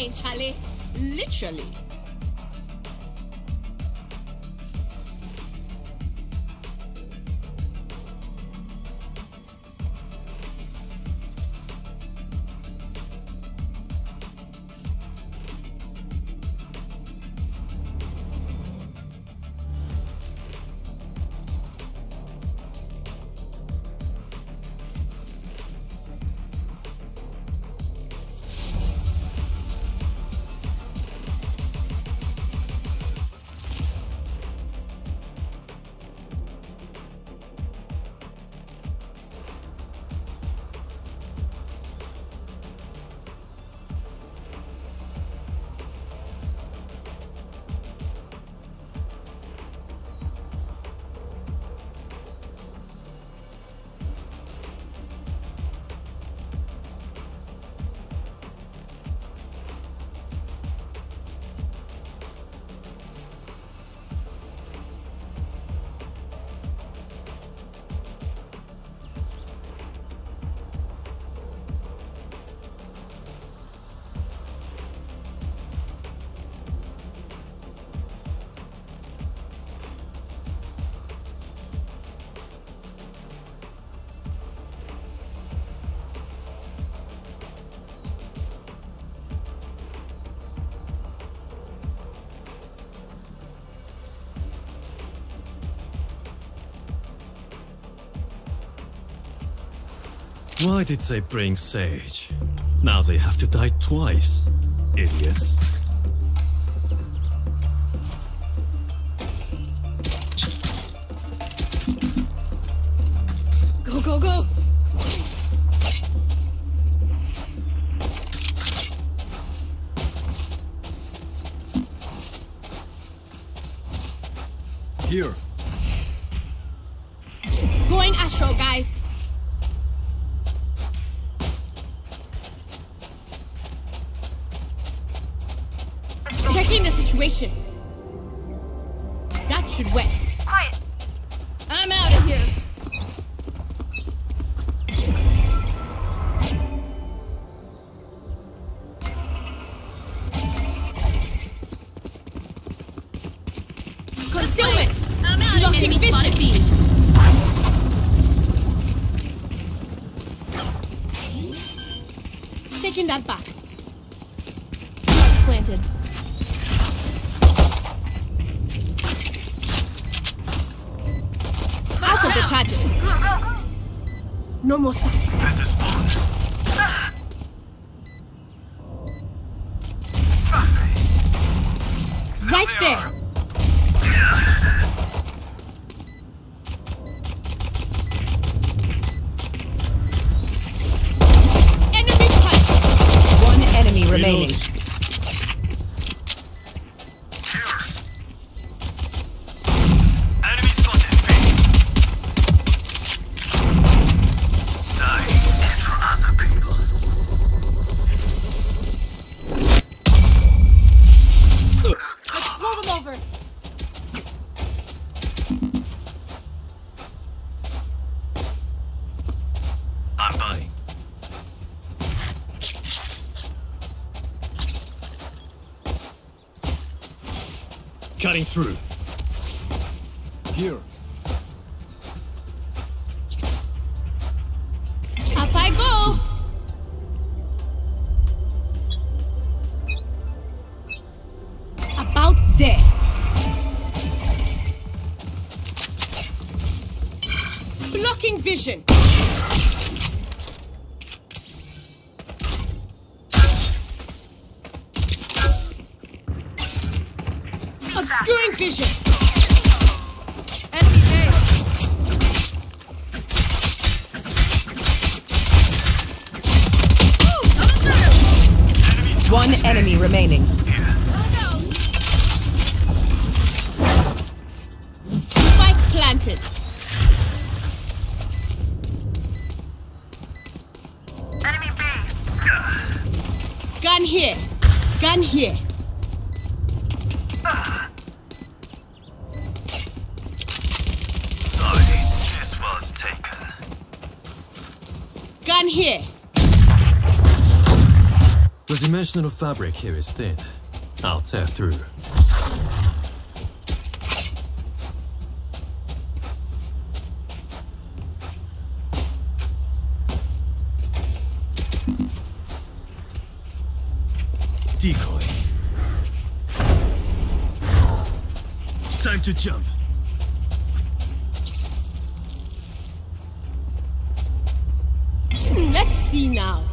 playing, Charlie. Literally. Why did they bring Sage? Now they have to die twice. Idiots. Checking the situation. That should work. Quiet. I'm out of here. Cutting through. Here. Up I go. About there. Blocking vision. Vision. Enemy One enemy remaining. Spike planted. Enemy B. Gun here. Gun here. The dimensional fabric here is thin. I'll tear through. Decoy. Time to jump. Let's see now.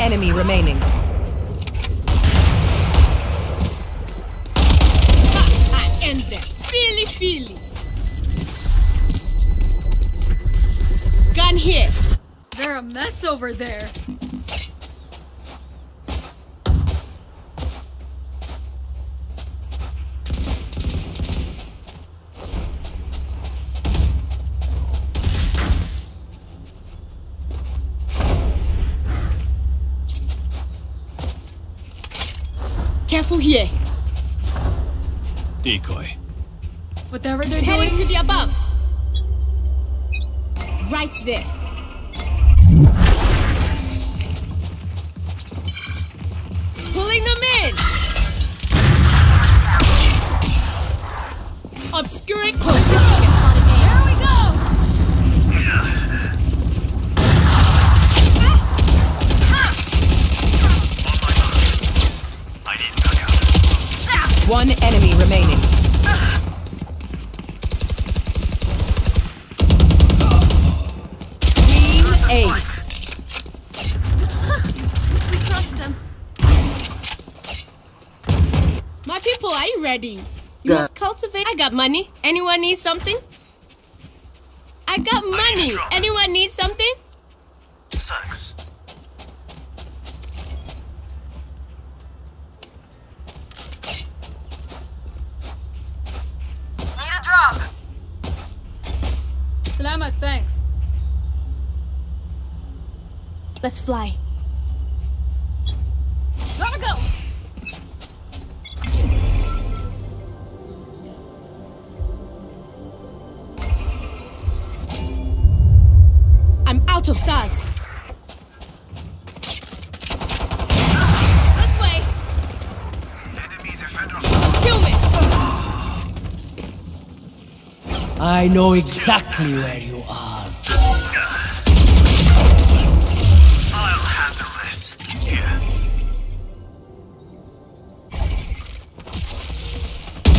Enemy remaining. End them. Feely, feely. Gun here. They're a mess over there. Careful here. Decoy. Whatever they're Heading doing, to the above. Right there. One enemy remaining. Team Ace. We crushed them. My people, are you ready? You must cultivate. I got money. Anyone need something? I got money. trouble. Anyone need something? Thanks. Need a drop. Salamat, thanks. Let's fly. Gotta go. I'm out of stars. This way. Enemy defender. Kill me. I know exactly where you are. I'll handle this. Here.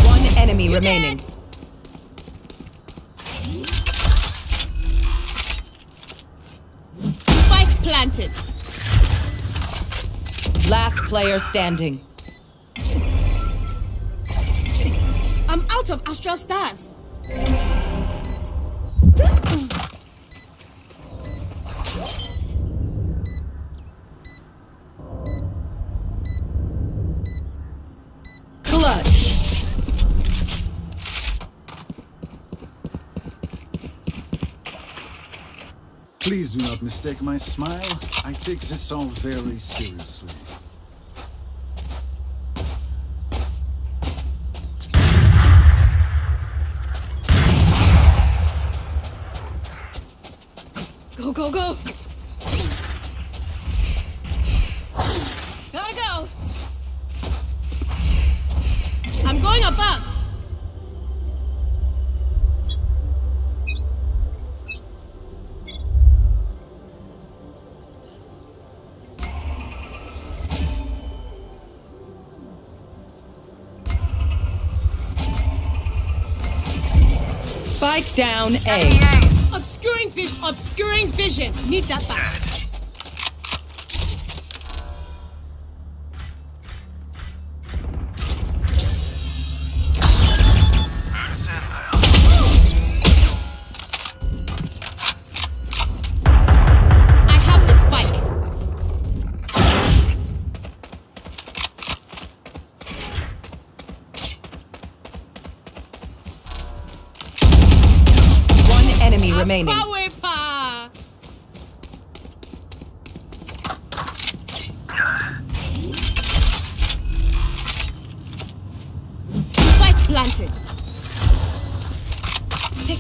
One enemy remaining. Spike planted. Last player standing. I'm out of astral stars. Please do not mistake my smile. I take this all very seriously. Spike down A. Obscuring vision. Obscuring vision. Need that back.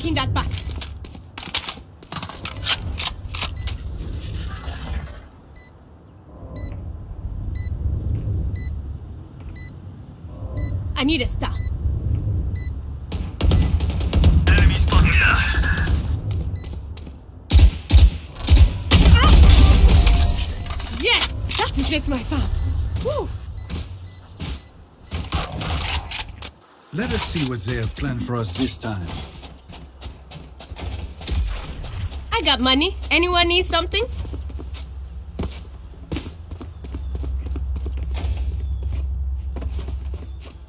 Taking that back. I need a star. Enemy spotted. Yes, that is it, my fam. Woo. Let us see what they have planned for us this time. Got money. Anyone need something?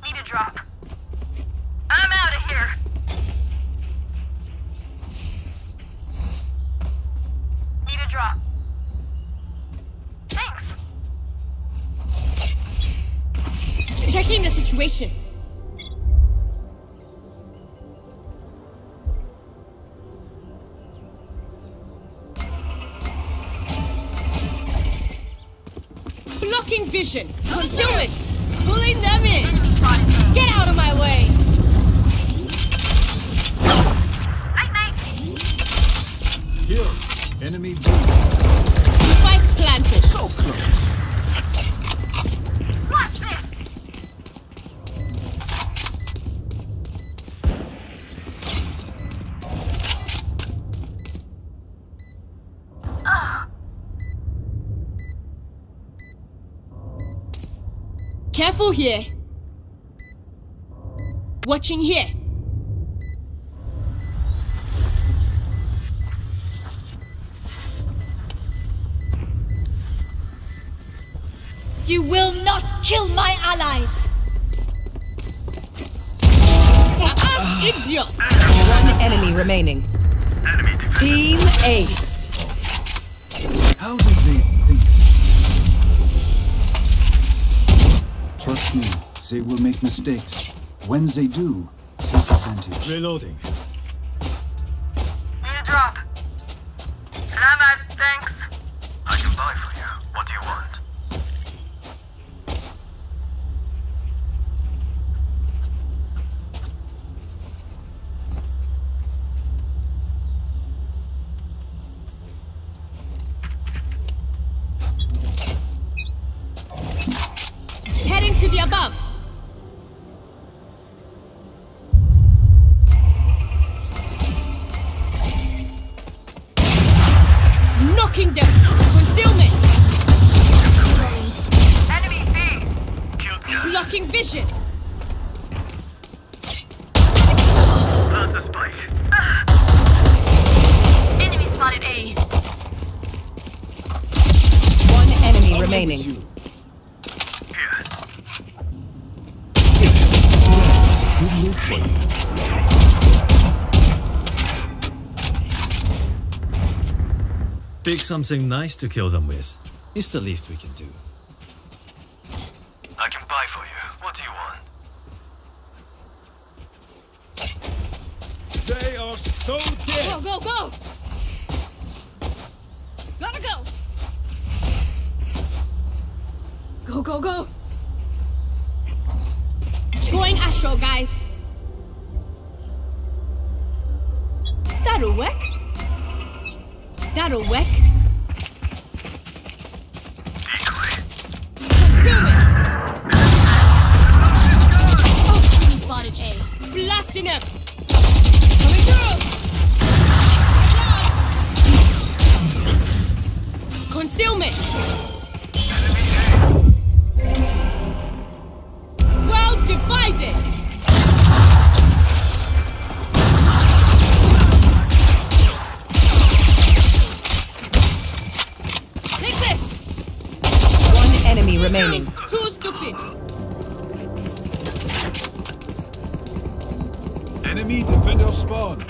Need a drop. I'm out of here. Need a drop. Thanks. Checking the situation. Blocking vision. Concealment. Pulling them in. Get out of my way. Night night. Here, enemy B. Spike planted. So close. Careful here. Watching here. You will not kill my allies! Ah, idiot. One enemy remaining. Enemy. Team Ace. How do Me, they will make mistakes. When they do, take advantage. Reloading. Blocking vision. Plant a spike. Ah. Enemy spotted A. One enemy remaining. Here. Good look for. Pick something nice to kill them with. It's the least we can do. I can buy for you. What do you want? They are so dead! Go, go, go! Gotta go! Go, go, go! Going guys. That'll work. That'll work. Decoy. Concealment. Enemy spotted A. Blasting him. Coming through! Concealment. Well divided. Remaining. Too stupid. Enemy defender spawn.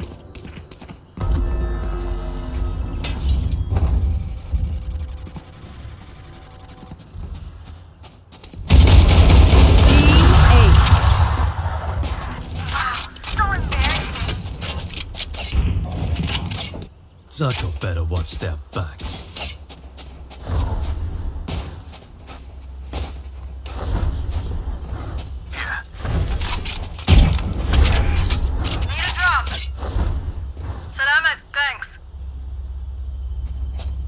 So embarrassing. Zacho better watch their backs. Need a drop. Salamat, thanks.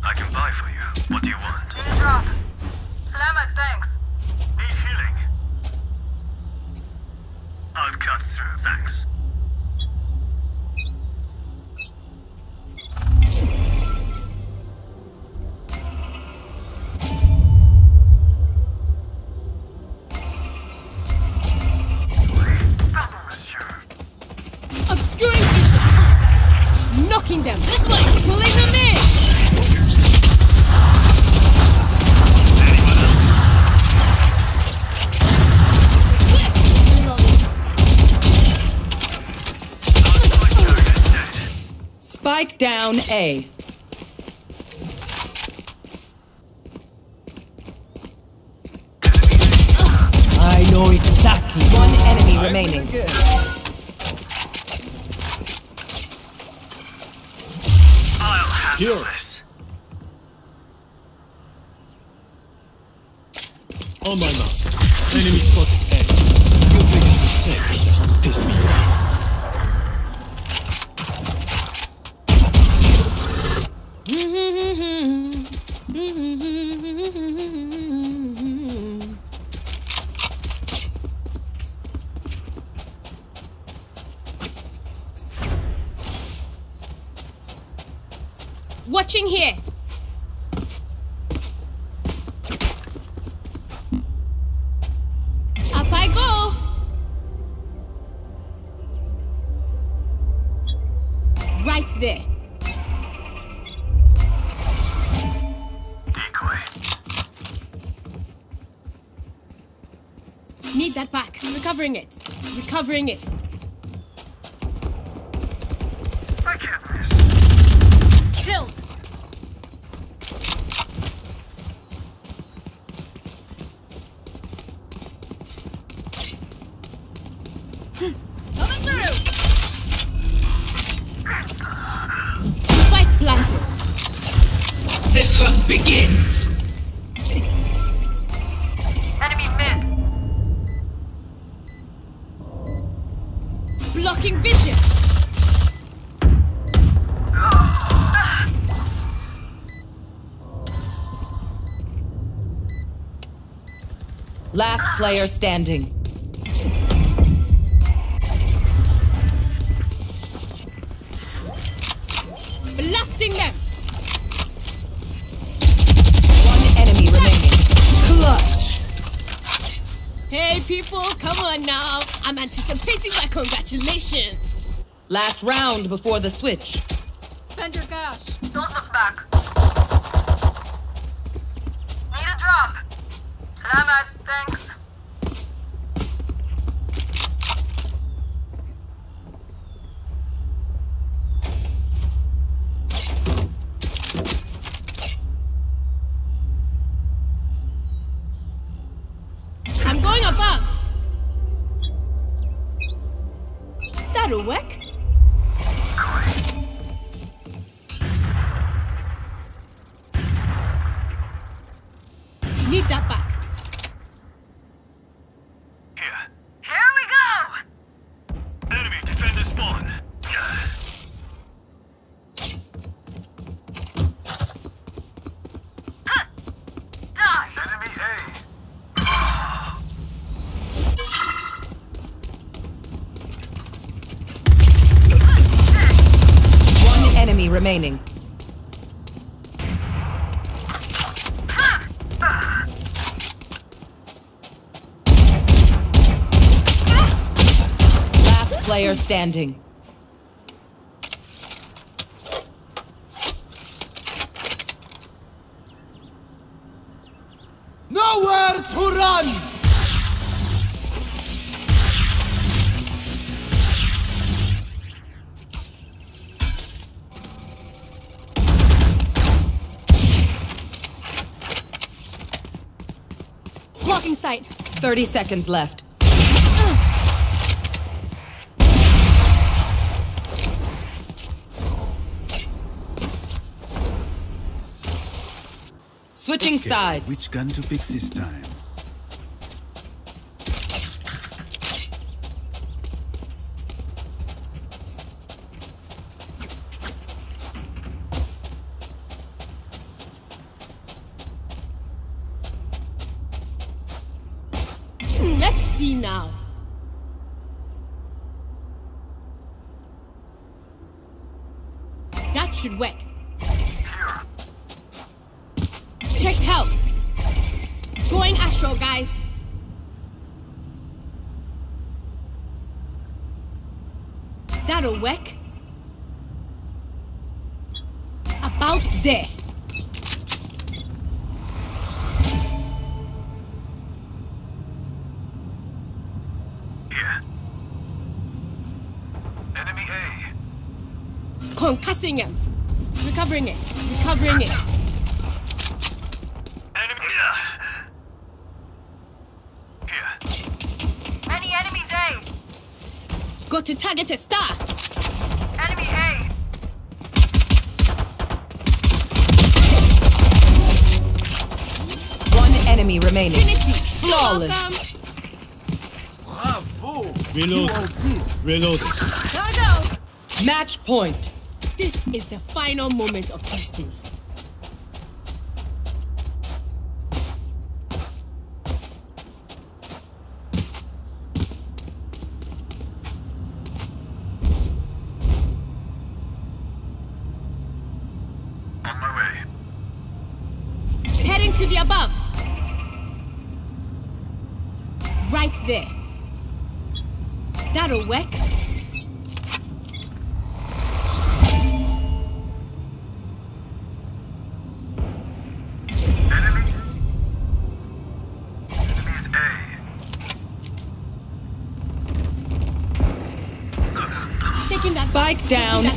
I can buy for you. What do you want? Need a drop. Salamat, thanks. Need healing. I'll cut through. Thanks. Down A. I know exactly. One enemy remaining. Again. I'll handle Here. this. On my mark. Enemy spotted Right there. Need that back. Recovering it. Recovering it. Vision. Last player standing. People, come on now. I'm anticipating my congratulations. Last round before the switch. Spend your cash. Don't look back. Need a drop. Salamat, remaining. Last player standing. Nowhere to to run! 30 seconds left. Switching Okay, sides. Which gun to pick this time? About there. Here. Enemy A. Concussing him. Recovering it. Recovering it. Enemy. Here. Many enemies A. Go to target a star. Enemy remaining. Trinity. Flawless. Welcome. Reload. Reload. Gotta go. Match point. This is the final moment of destiny.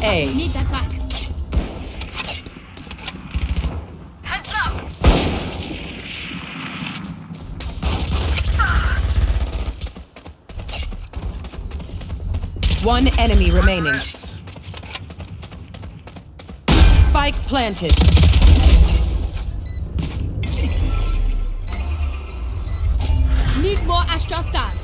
A. Back. Need that back. Heads up. One enemy remaining. Spike planted. Need more astral stars.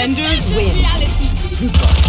Defenders win.